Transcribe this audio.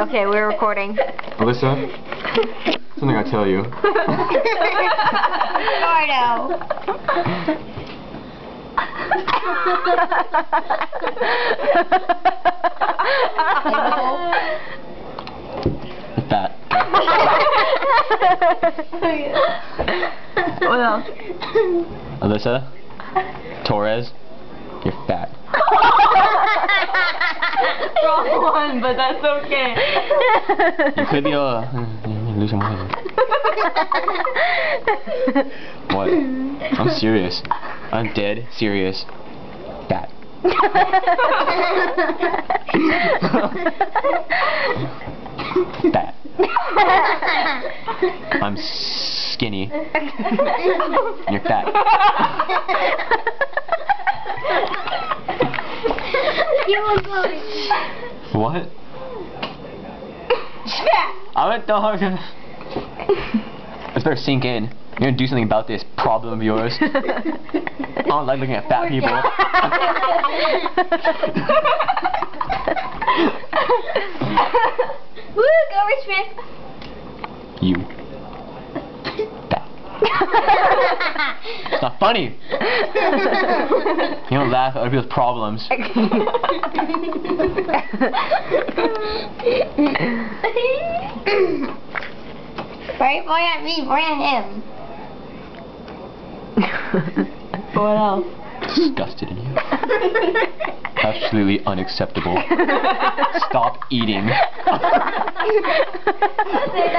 Okay, we're recording. Alyssa, something I tell you. Gordo. Fat. what else? Alyssa, Torres, you're fat. But that's okay. You could be a. lose some weight. What? I'm serious. I'm dead serious. Fat. Fat. I'm skinny. You're fat. What? I'm a dog. This better sink in. You're gonna do something about this problem of yours. I don't like looking at fat people. Woo, go Richmond! you. It's not funny. You don't laugh at other people's problems. right, point at me, point at him. what else? Disgusted in you. Absolutely unacceptable. Stop eating.